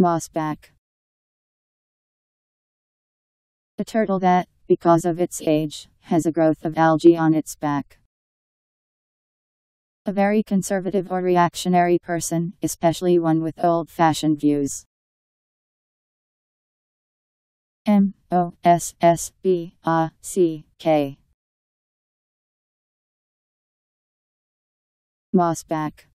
Mossback. A turtle that, because of its age, has a growth of algae on its back. A very conservative or reactionary person, especially one with old fashioned views. M O S S B A C K. Mossback.